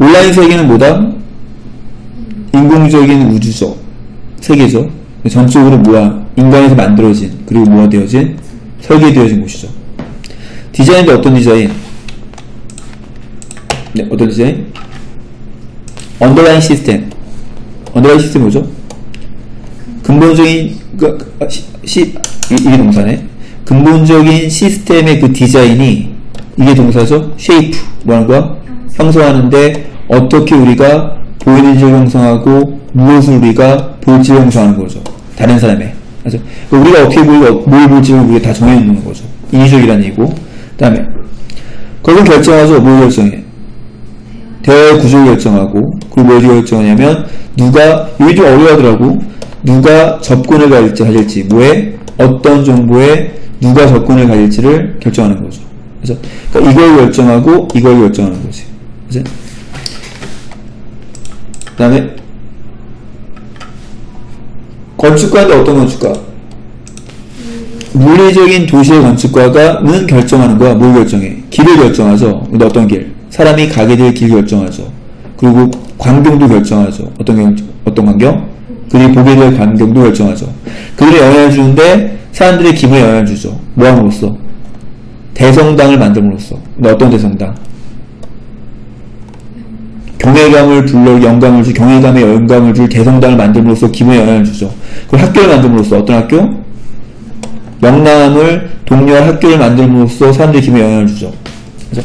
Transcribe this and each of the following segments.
온라인 세계는 뭐다? 인공적인 우주죠. 세계죠. 전적으로 뭐야? 인간에서 만들어진, 그리고 뭐가 되어진? 설계되어진 곳이죠. 디자인도 어떤 디자인? 네, 어떤 디자인? Underlying system. Underlying system 뭐죠? 근본적인, 그, 그, 시, 시, 이- 이게 동사네. 근본적인 시스템의 그 디자인이, 이게 동사죠? Shape. 뭐 하는 거야? 형성하는데, 어떻게 우리가 보이는지를 형성하고, 무엇을 우리가 볼지를 형성하는 거죠. 다른 사람의. 그러니까 우리가 어떻게 보이고, 뭘 볼지를 우리가 다 정해놓는 거죠. 인위적이라는 얘기고. 그 다음에, 그걸 결정하죠. 뭘 결정해? 대화의 구조를 결정하고 그리고 뭘 결정하냐면 누가 이게 좀 어려워하더라고 누가 접근을 가질지 가질지 뭐에 어떤 정보에 누가 접근을 가질지를 결정하는 거죠 그래서 그러니까 이걸 결정하고 이걸 결정하는 거지 그죠? 그 다음에 건축가인데 어떤 건축가? 물리적인 도시의 건축가가는 결정하는 거야. 뭘 결정해? 길을 결정하죠. 근데 어떤 길? 사람이 가게 될 길 결정하죠. 그리고 광경도 결정하죠. 어떤 경, 어떤 광경? 그들이 보게 될 광경도 결정하죠. 그들이 영향을 주는데 사람들의 기분에 영향을 주죠. 뭐 함으로써? 대성당을 만듦으로써. 근데 어떤 대성당? 경외감을 불러 영감을 줄 경외감에 영감을 줄 대성당을 만듦으로써 기분에 영향을 주죠. 그리고 학교를 만듦으로써 어떤 학교? 영남을 독려할 학교를 만듦으로써 사람들의 기분에 영향을 주죠. 그죠?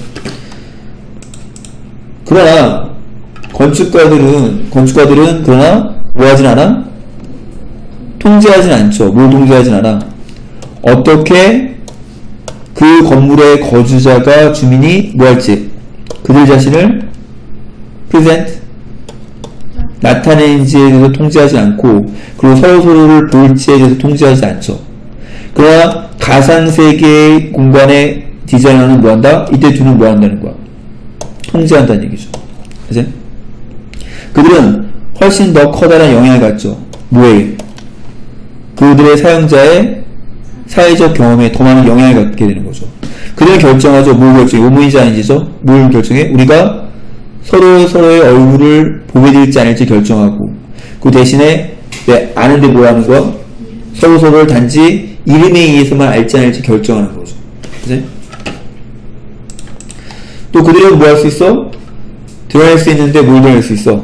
그러나 건축가들은 건축가들은 그러나 뭐 하진 않아? 통제하진 않죠. 뭘 통제하진 않아? 어떻게 그 건물의 거주자가 주민이 뭐 할지 그들 자신을 프레젠트 나타내는지에 대해서 통제하지 않고 그리고 서로 서로를 볼지에 대해서 통제하지 않죠. 그러나 가상세계의 공간에 디자이너는 뭐한다? 이때 둘은 뭐한다는 거야? 통제한다는 얘기죠. 그지? 그들은 훨씬 더 커다란 영향을 갖죠. 뭐에? 그들의 사용자의 사회적 경험에 더 많은 영향을 갖게 되는 거죠. 그들은 결정하죠. 뭘 결정해? 오문이지 아닌지죠? 뭘 결정해? 우리가 서로 서로의 얼굴을 보게 될지 아닐지 결정하고 그 대신에 네, 아는데 뭐 하는 거야? 서로 서로를 단지 이름에 의해서만 알지 않을지 결정하는 거죠. 그지? 또 그들은 뭐 할 수 있어? 드러낼 수 있는데 뭘 드러낼 수 있어?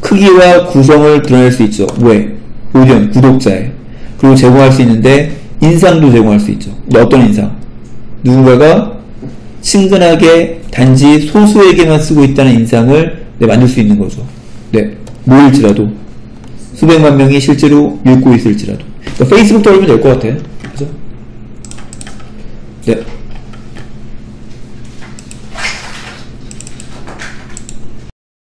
크기와 구성을 드러낼 수 있죠. 뭐에? 오디언, 구독자에. 그리고 제공할 수 있는데 인상도 제공할 수 있죠. 어떤 인상? 누군가가 친근하게 단지 소수에게만 쓰고 있다는 인상을 네, 만들 수 있는 거죠. 네, 모일지라도 수백만 명이 실제로 읽고 있을지라도 그러니까 페이스북 떠올리면 될 것 같아. 그죠? 네.